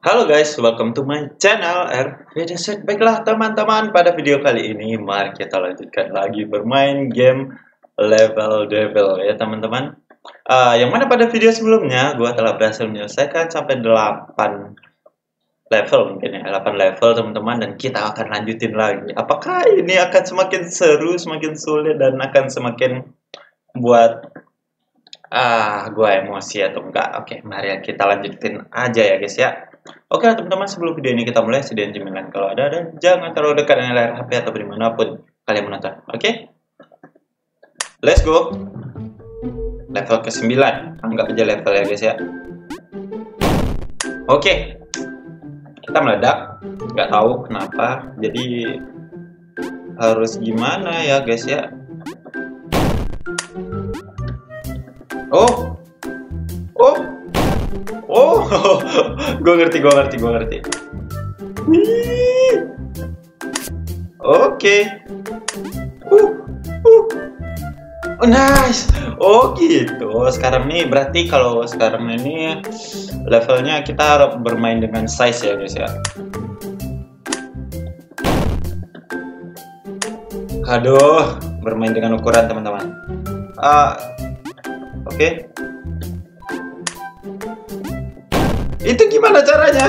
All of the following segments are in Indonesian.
Halo guys, welcome to my channel R Set. Baiklah teman-teman, pada video kali ini mari kita lanjutkan lagi bermain game level devil ya teman-teman. Uh, yang mana pada video sebelumnya gua telah berhasil menyelesaikan sampai 8 level mungkin ya, 8 level teman-teman dan kita akan lanjutin lagi. Apakah ini akan semakin seru, semakin sulit dan akan semakin buat ah gua emosi atau enggak oke mari kita lanjutin aja ya guys ya oke teman-teman sebelum video ini kita mulai sediain cemilan kalau ada dan jangan terlalu dekat dengan layar HP atau di mana pun kalian menonton oke? Let's go. Level ke 9 anggap aja level ya guys ya. Oke. Kita meledak. Nggak tahu kenapa. Jadi harus gimana ya guys ya gue ngerti, gue ngerti, gue ngerti. Oke. Okay. Uh. Uh. Oh, nice. Oh gitu. Sekarang nih berarti kalau sekarang ini levelnya kita bermain dengan size ya guys ya. Aduh, bermain dengan ukuran teman-teman. Uh, Oke. Itu gimana caranya?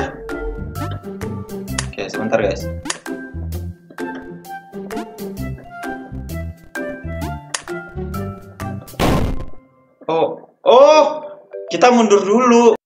Oke, sebentar guys. Oh, oh, kita mundur dulu.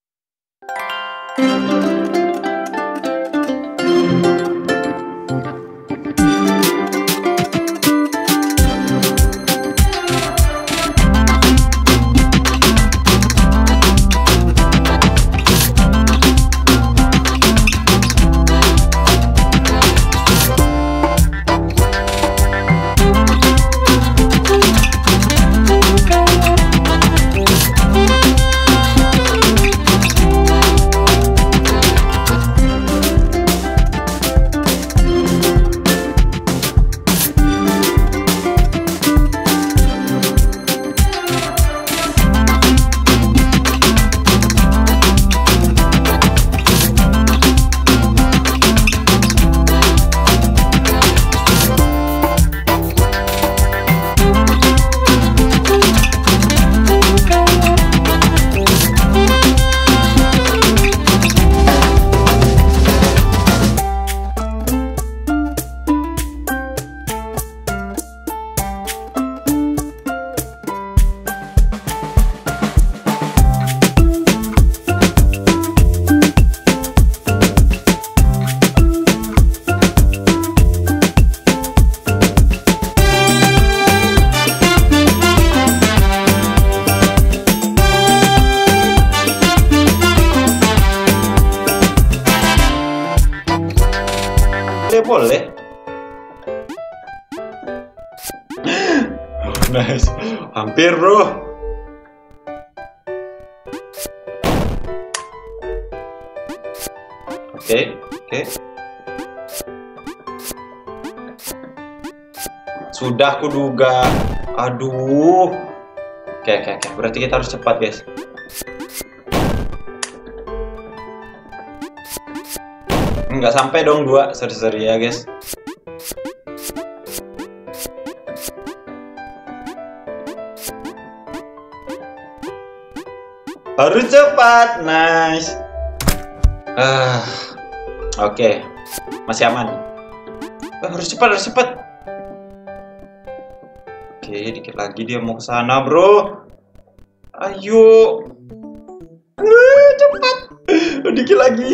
Kuduga aduh. Oke oke oke. Berarti kita harus cepat guys. Nggak sampai dong dua. Seri-seri ya guys. Harus cepat. Nice. Ah oke. Okay. masih aman. Oh, harus cepat harus cepat oke okay, dikit lagi dia mau ke sana bro ayo uh, cepat dikit lagi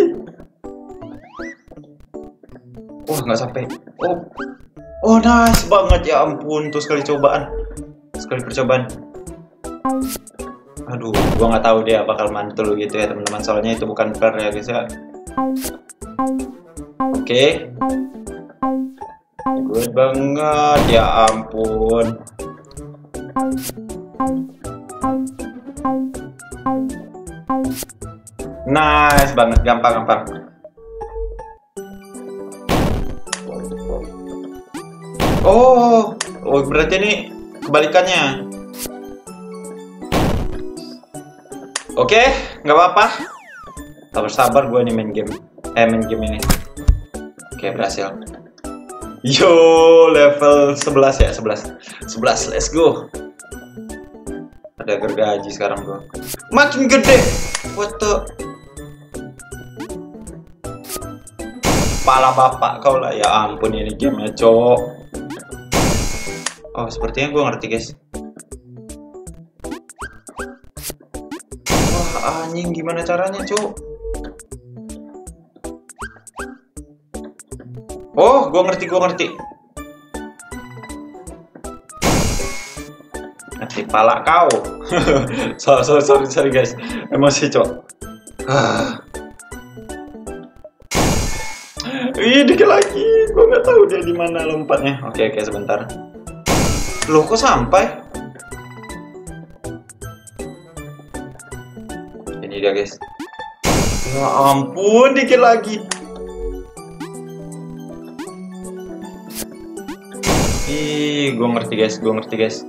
Wah nggak sampai. Oh, oh nice banget ya ampun tuh sekali cobaan, sekali percobaan. Aduh, gua nggak tahu dia bakal mantul gitu ya teman-teman. Soalnya itu bukan fair ya guys ya. Oke. Okay. Good banget ya ampun. Nice banget, gampang-gampang. Oh, oh berarti ini kebalikannya. Oke, nggak apa-apa. Sabar-sabar gue nih main game. Eh main game ini. Oke berhasil. Yo level 11 ya 11 11 let's go Ada gergaji sekarang bro. Makin gede. What the Pala bapak kau lah. Ya ampun ini gamenya cowok. Oh sepertinya gue ngerti guys. Wah anjing gimana caranya cowok? Oh, gue ngerti, gue ngerti. Pala kau. sorry, sorry, sorry, sorry guys. Emosi, cok. Ih, dikit lagi. Gue nggak tahu dia di mana lompatnya. Oke, oke, sebentar. Loh, kok sampai? Ini dia, guys. Ya ampun, dikit lagi. Ih, gue ngerti guys, gue ngerti guys.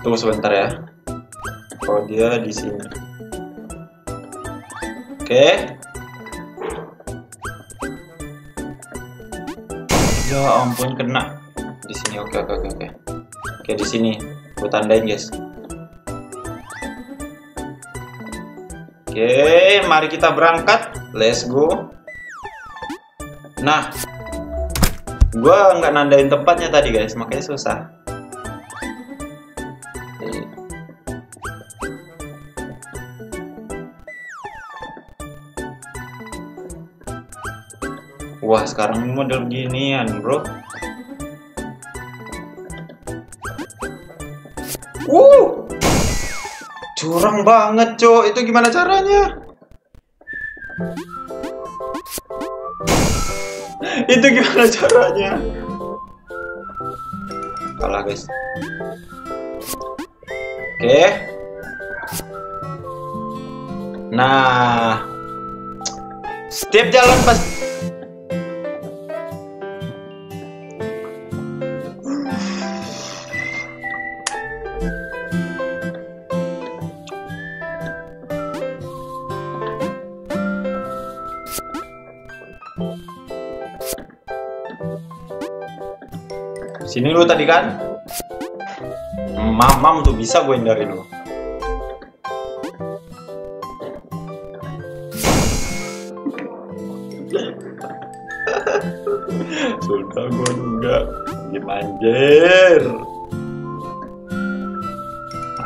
Tunggu sebentar ya. Oh dia di sini. Oke. Ya ampun kena di sini. Oke oke oke oke. Oke di sini. Gue tandain guys. Oke, mari kita berangkat. Let's go. Nah, gue nggak nandain tempatnya tadi guys, makanya susah. Wah, sekarang model ginian, bro. Uh, curang banget, cok. Itu gimana caranya? Itu gimana caranya? Kalah guys. Oke. Nah. Setiap jalan pas Sini lu tadi kan? Mamam tuh bisa gue hindarin lu. Sudah gue juga dimanjer.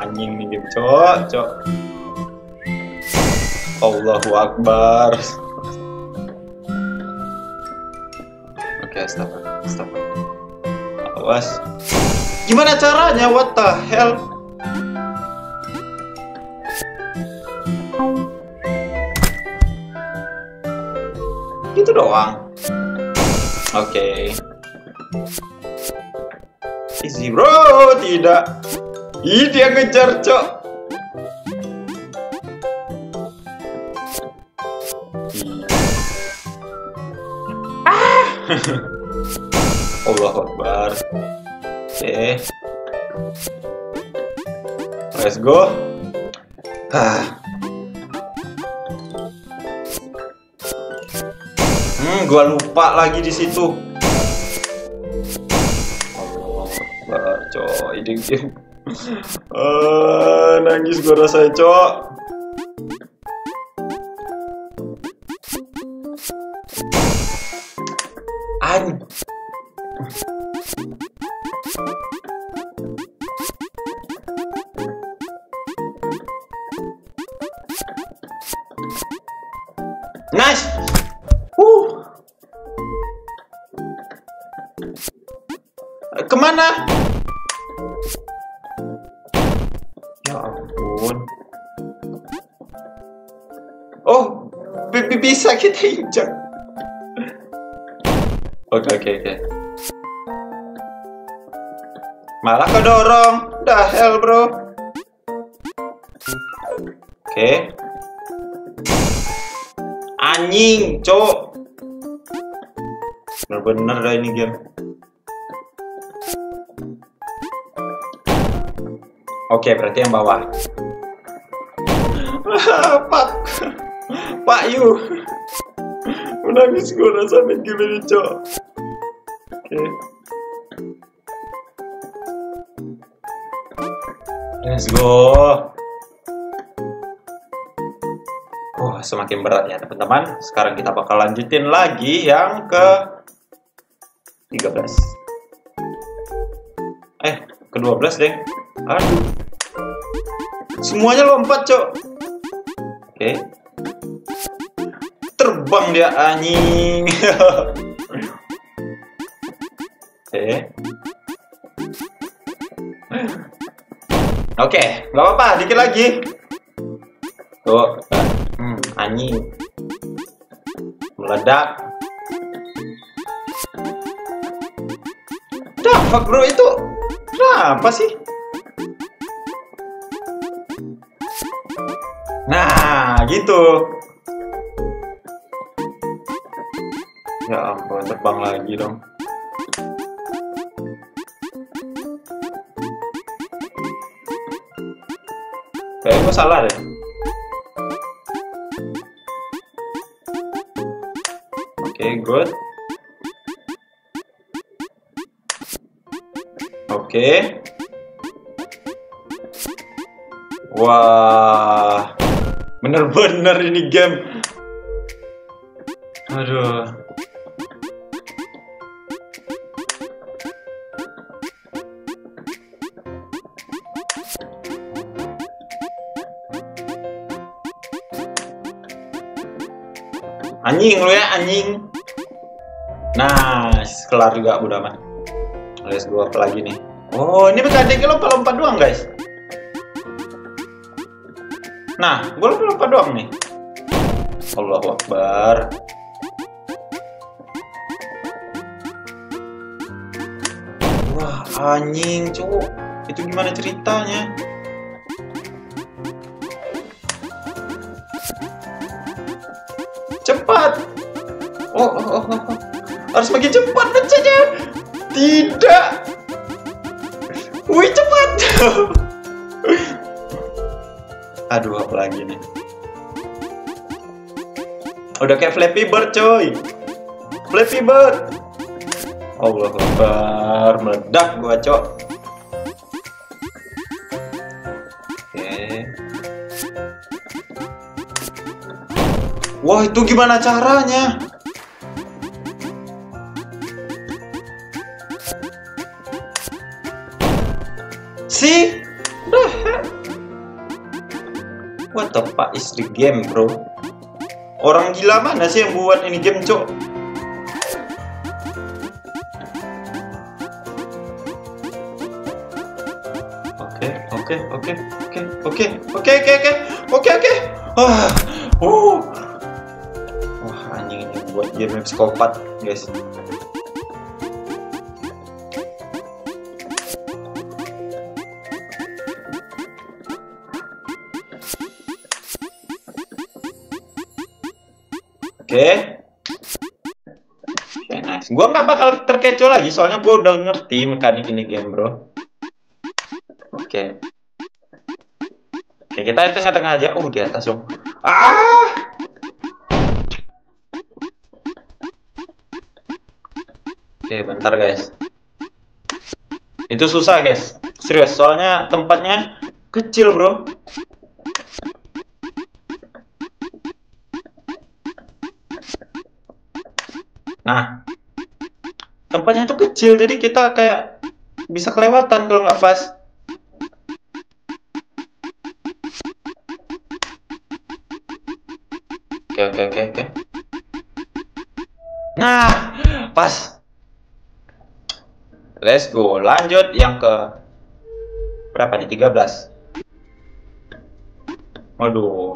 Anjing nih game cok, cok. Allahu Akbar. Oke, okay, stop, stop. Awas. Gimana caranya? What the hell? Gitu doang. Oke. Okay. Easy bro, tidak. Ih, dia ngejar, cok. Let's go. Ah. hmm gua lupa lagi di situ. Allah cok ini game uh, nangis gua rasanya cok bisa kita injak. Oke oke oke. Malah kedorong. Dah hell bro. Oke. Okay. Anjing, cok. Bener-bener dah ini game. Oke, berarti yang bawah. Pak Pak Yu Menangis gue game ini cok. Oke. Let's go. Oh semakin berat ya teman-teman. Sekarang kita bakal lanjutin lagi yang ke 13 Eh ke 12 deh Aduh Semuanya lompat cok. Oke Terbang dia anjing Oke Oke, nggak apa-apa, dikit lagi. Tuh, hmm, anjing. Meledak. Dah, fuck bro itu. Kenapa sih? Nah, gitu. Terbang lagi dong. Kayaknya gue salah deh. Oke, okay, good. Oke. Okay. Wah. Bener-bener ini game. Anjing lu ya, anjing. Nah, kelar juga udah mah. Let's go apa lagi nih? Oh, ini mekaniknya lompat-lompat doang, guys. Nah, gue lompat-lompat doang nih. Allahu Akbar. Wah, anjing, cowok. Itu gimana ceritanya? Oh, oh, oh, oh. harus makin cepat pencetnya. Tidak. Wih cepat. Aduh, apa lagi nih? Udah kayak Flappy Bird, coy. Flappy Bird. Allah Akbar, meledak gua, cok. Wah, itu gimana caranya? The game, bro? Orang gila mana sih yang buat ini game, cok? Oke, oke, oke, oke, oke, oke, oke, oke, oke, oke. Ah, uh buat game psikopat guys Okay. Gua nggak bakal terkecoh lagi soalnya gua udah ngerti mekanik ini game, bro. Oke. Okay. Oke, okay, kita tengah-tengah aja. Oh, di atas dong. Ah! Oke, bentar guys. Itu susah guys. Serius, soalnya tempatnya kecil, bro. Tempatnya itu kecil, jadi kita kayak bisa kelewatan kalau nggak pas. Oke, oke, oke, oke. Nah, pas. Let's go. Lanjut yang ke berapa nih? 13. Waduh.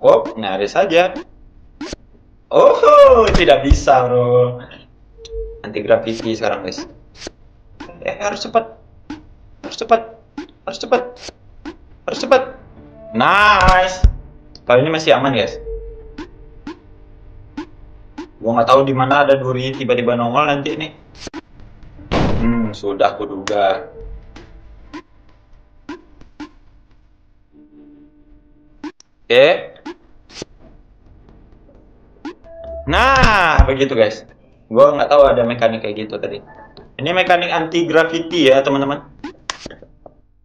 Oh, nyaris saja. Tidak bisa, bro. Anti gravity sekarang, guys. Eh, harus cepat. Harus cepat. Harus cepat. Harus cepat. Nice. Kali ini masih aman, guys. Gua nggak tahu di mana ada duri tiba-tiba nongol nanti nih. Hmm, sudah kuduga. Oke. Nah, begitu guys. Gua nggak tahu ada mekanik kayak gitu tadi. Ini mekanik anti gravity ya, teman-teman.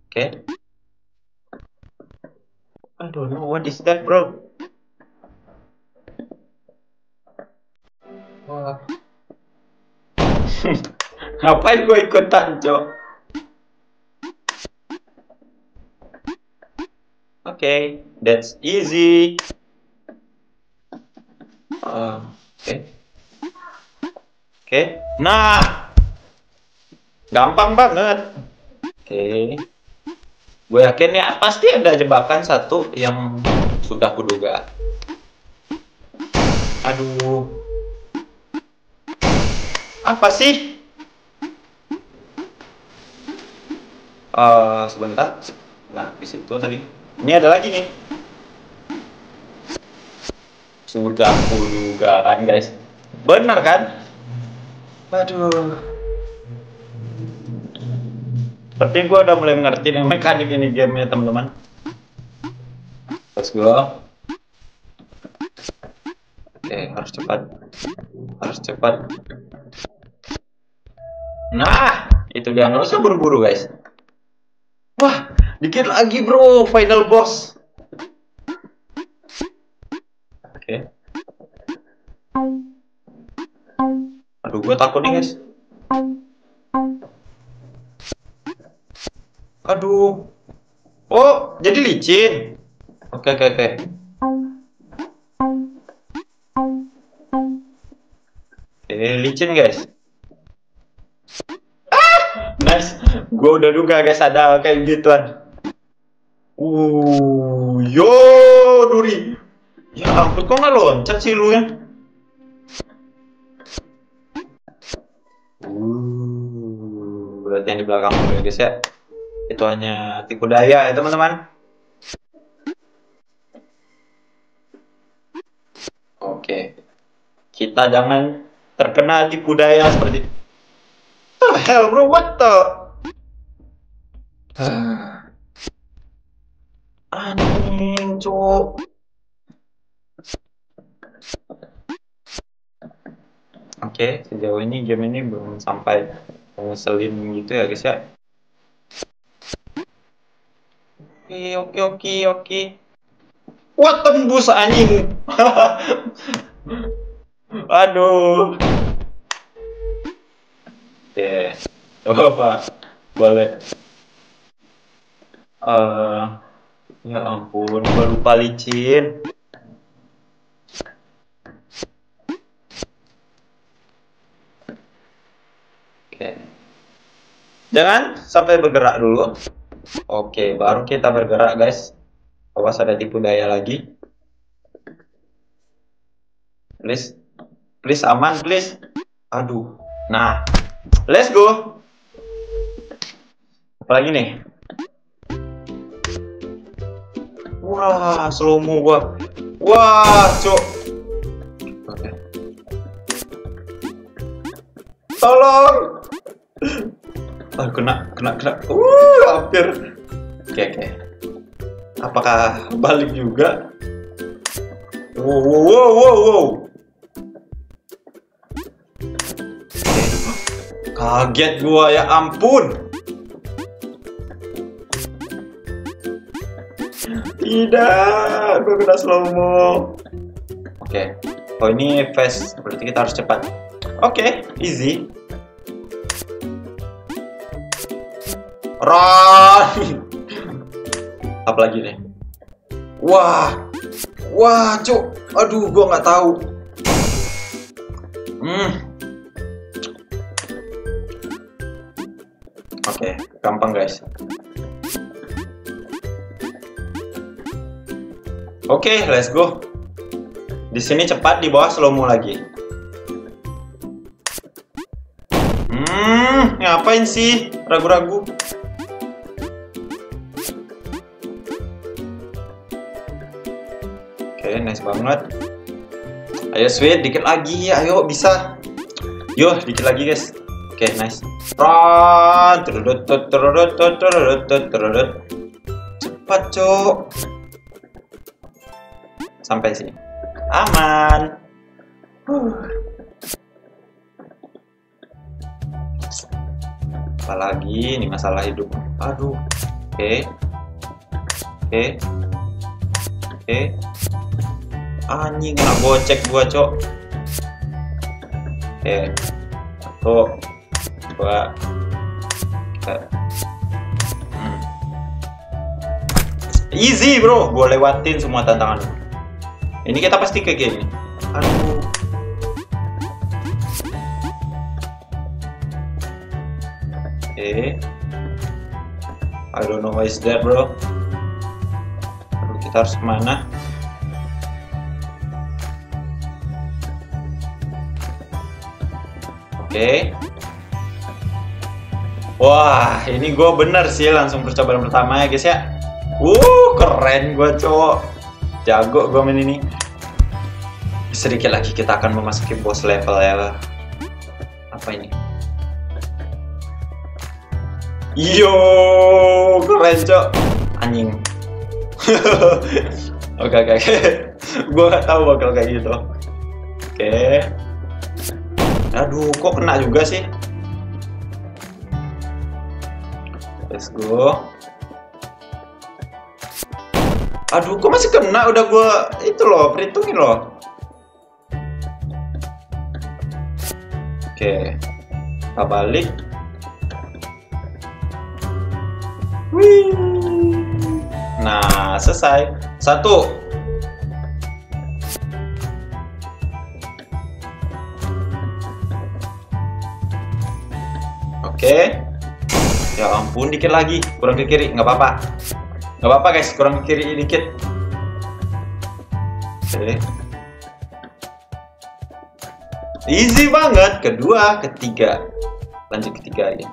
Oke. I don't know what is that, bro. Wah. Ngapain gue ikutan, Cok? Oke, okay, that's easy. Oke. Oke. Nah. Gampang banget. Oke. Okay. Gue yakin ya pasti ada jebakan satu yang sudah kuduga. Aduh. Apa sih? Uh, sebentar. Nah, di situ tadi. Ini ada lagi nih. Sudah duga kan guys. Benar kan? Waduh. Seperti gue udah mulai mengerti nih mekanik ini gamenya teman-teman. Let's go. Oke, harus cepat. Harus cepat. Nah, itu dia nggak usah buru-buru guys. Wah, Dikit lagi bro, final boss. Okay. Aduh, gue takut nih guys. Aduh. Oh, jadi licin. Oke, okay, oke, okay, oke. Okay. Oke, licin guys. Ah, nice. Gue udah duga guys ada kayak gituan. Uh, yo Duri. Ya ampun, kok nggak loncat sih lu ya? Uh, berarti yang di belakang ya guys ya. Itu hanya tipu daya ya teman-teman. Oke. Kita jangan terkena tipu daya seperti The hell bro, what the? Anjing, cuk. Oke, sejauh ini game ini belum sampai ngeselin gitu ya guys ya. Oke, oke, oke, oke. Wah, tembus anjing. Aduh. Oke. Coba, Boleh. Uh, Ya ampun, gue lupa licin. Jangan sampai bergerak dulu. Oke, baru kita bergerak guys. Awas ada tipu daya lagi. Please. Please aman, please. Aduh. Nah. Let's go. Apalagi nih? Wah, slow mo gua. Wah, cok. Tolong. Ah, kena, kena, kena. Uh, hampir. Oke, oke. Apakah balik juga? Wow, wow, wow, wow, wow. Kaget gua ya ampun. Tidak, gue kena slow mo. Oke, okay. oh ini fast, berarti kita harus cepat. Oke, okay, easy. Run. Apa lagi nih? Wah, wah, cuk. Aduh, gue nggak tahu. Hmm. Oke, okay, gampang guys. Oke, okay, let's go. Di sini cepat, di bawah slow mo lagi. Hmm, ngapain sih? Ragu-ragu. Oke, okay, nice banget. Ayo sweet, dikit lagi. Ayo, bisa. Yo, dikit lagi guys. Oke, okay, nice. Run. Cepat, cok. sampai sini. Aman. Apalagi ini masalah hidup. Aduh. Oke. Oke. Oke. Anjing kena bocek gua, Cok. Oke. Satu. Dua. Tiga. Hmm. Easy, bro. Gua lewatin semua tantangan. Ini kita pasti ke game. Aduh. Oke. I don't know why is that, bro. Kita harus ke mana? Oke. Wah, ini gue bener sih langsung percobaan pertama ya guys ya. Uh, keren gue cowok. Jago gue main ini. Sedikit lagi kita akan memasuki boss level ya. Apa ini? Yo, keren cok. Anjing. oke oke gue gak tahu bakal kayak gitu. Oke. Aduh, kok kena juga sih? Let's go. Aduh, kok masih kena? Udah gue itu loh, perhitungin loh. Oke, kita balik. Wih. Nah, selesai. Satu. Oke. Ya ampun, dikit lagi. Kurang ke kiri, nggak apa-apa. Nggak apa-apa guys, kurang ke kiri dikit. Oke. Easy banget. Kedua, ketiga. Lanjut ketiga aja.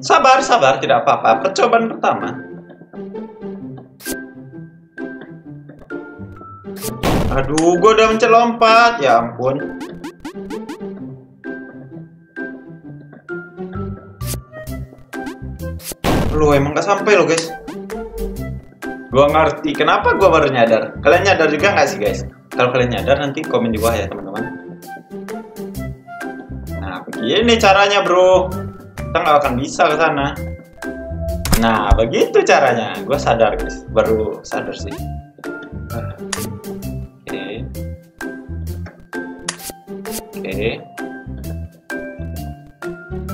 Sabar, sabar, tidak apa-apa. Percobaan pertama. Aduh, gue udah mencet lompat. Ya ampun. Lu emang gak sampai lo guys. Gua ngerti. Kenapa gua baru nyadar? Kalian nyadar juga nggak sih guys? Kalau kalian nyadar nanti komen di bawah ya teman-teman. Nah, begini caranya bro. Kita nggak akan bisa ke sana. Nah, begitu caranya. Gue sadar guys. Baru sadar sih.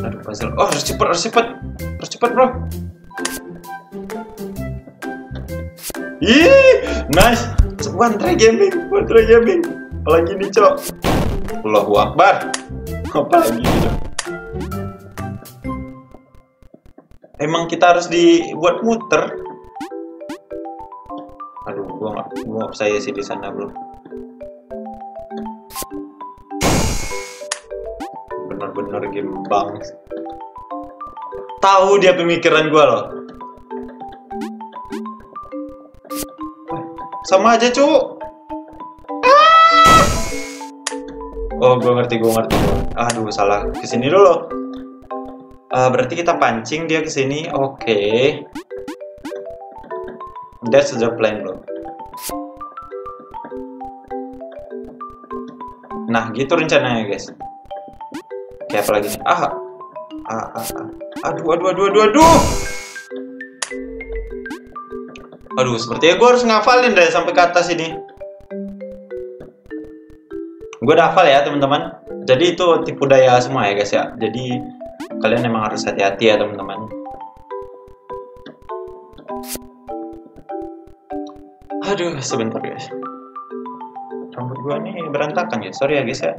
Aduh, puzzle. Oh, harus cepet, harus cepet. Harus cepet, bro. Ih, nice. One try gaming, one try gaming. Apalagi nih, cok. Allahu Akbar. Apalagi ini, Emang kita harus dibuat muter. Aduh, gua nggak, gua nggak percaya sih di sana, bro. Bener-bener game bang tahu dia pemikiran gue loh. Sama aja cu. Ah! oh gue ngerti gue ngerti aduh salah. Ke sini dulu. Uh, berarti kita pancing dia ke sini. Oke. Okay. that's the plan bro. Nah gitu rencananya guys kayak apa lagi? Ah ah, ah, ah. aduh aduh aduh aduh aduh. Aduh sepertinya gue harus ngafalin deh sampai ke atas ini. Gue udah hafal ya teman-teman. Jadi itu tipu daya semua ya guys ya. Jadi kalian emang harus hati-hati ya teman-teman. Aduh sebentar guys. Rambut gue nih berantakan ya sorry ya guys ya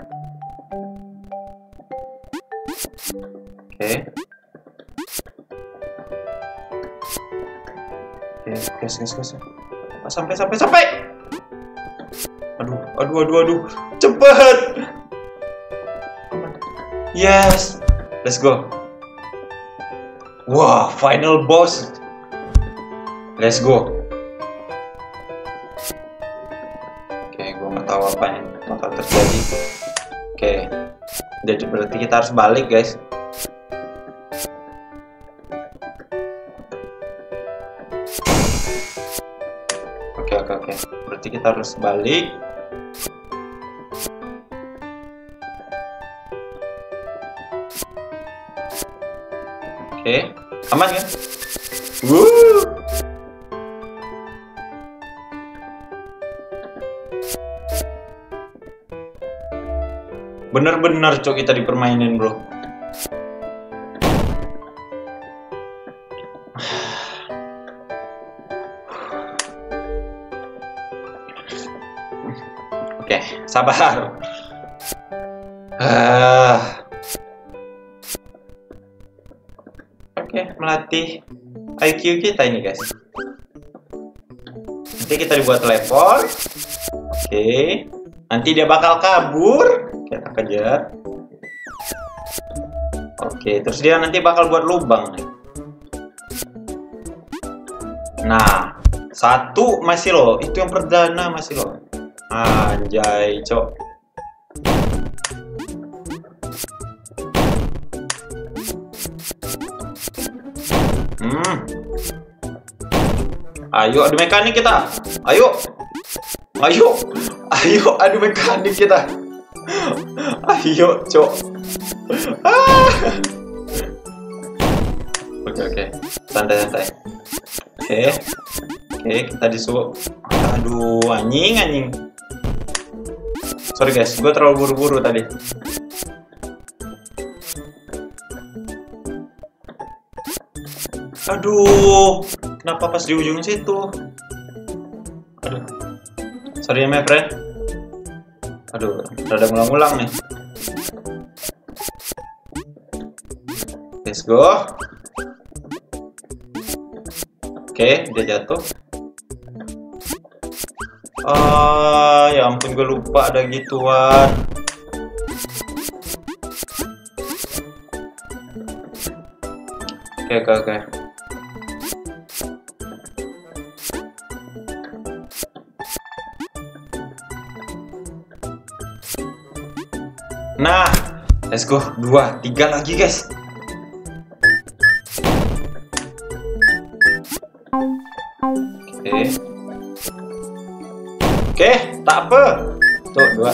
gas, gas, gas. Sampai, sampai, sampai. Aduh, aduh, aduh, aduh. Cepet. Yes. Let's go. Wah, final boss. Let's go. Oke, gue nggak tahu apa yang bakal terjadi. Oke. jadi berarti kita harus balik guys kita harus balik. Oke aman kan? Woo! Bener-bener cok kita dipermainin bro sabar. Ah. Oke, melatih IQ kita ini guys. Nanti kita dibuat telepon. Oke. Nanti dia bakal kabur. Kita kejar. Oke, terus dia nanti bakal buat lubang. Nah, satu masih loh. Itu yang perdana masih loh. Anjay, cok. Hmm. Ayo adu mekanik kita. Ayo. Ayo. Ayo adu mekanik kita. Ayo, cok. Ah. Oke, oke. Santai, santai. Oke. Oke, kita disuruh. Aduh, anjing, anjing. Sorry guys, gue terlalu buru-buru tadi. Aduh, kenapa pas di ujung situ? Aduh, sorry ya my friend. Aduh, rada ngulang-ngulang nih. Let's go. Oke, dia jatuh. Ah, ya ampun gue lupa ada gituan. Oke, oke, oke. Nah, let's go. Dua, tiga lagi, guys. Oke. Oke, tak apa. Tuh, dua.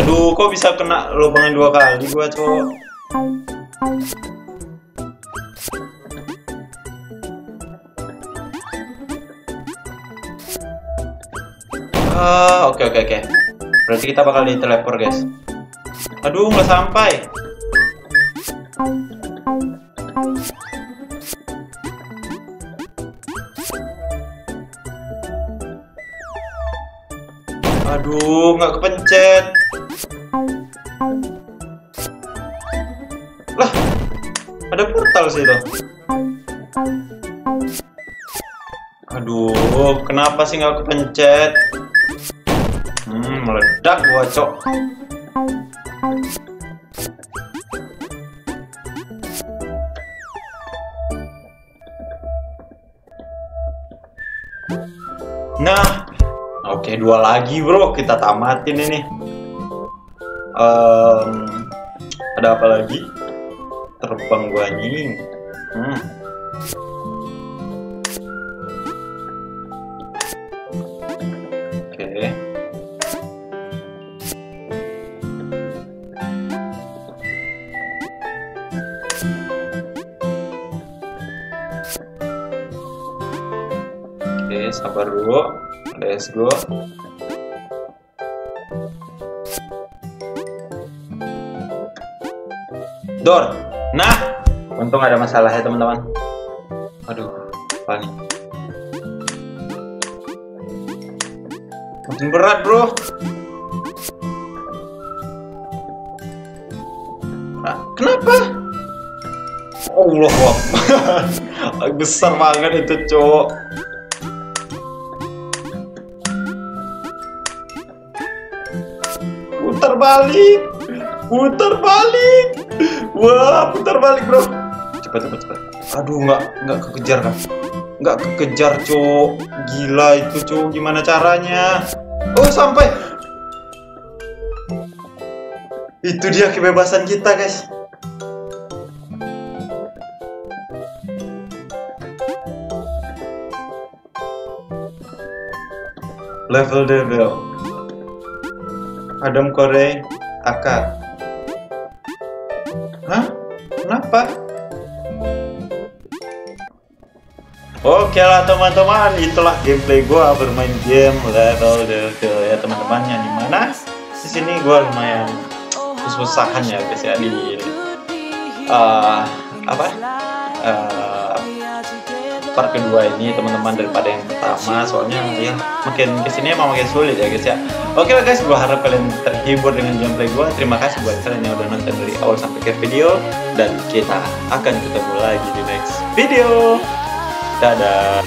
Aduh, kok bisa kena lubangnya dua kali gua, cowok. Ah, oke oke oke. Berarti kita bakal di teleport, guys. Aduh, nggak sampai. Kepencet. Lah, ada portal sih tuh. Aduh, kenapa sih nggak kepencet? Hmm, meledak gua, cok. Nah, oke dua lagi bro, kita tamatin ini. Um, ada apa lagi? Terbang gua anjing. Hmm. Let's go. Door. Nah, untung ada masalah ya teman-teman. Aduh, apa nih? Makin berat bro. Ah, kenapa? Allah besar banget itu cowok. Balik putar balik. Wah putar balik bro. Cepat cepat cepat. Aduh nggak nggak kekejar kan nggak kekejar cowok. Gila itu cowok. Gimana caranya? Oh sampai. Itu dia kebebasan kita, guys. Level devil. Adam Kore Aka. Hah? Kenapa? Oke lah teman-teman, itulah gameplay gua bermain game level devil ya teman-teman yang di mana di sini gua lumayan kesusahan ya guys ya di uh, apa uh, part kedua ini teman-teman daripada yang pertama. Soalnya ya makin ke sini emang makin sulit ya guys ya. Oke lah guys gua harap kalian terhibur dengan gameplay gua. Terima kasih buat kalian yang udah nonton dari awal sampai ke video. Dan kita akan ketemu lagi di next video. Dadah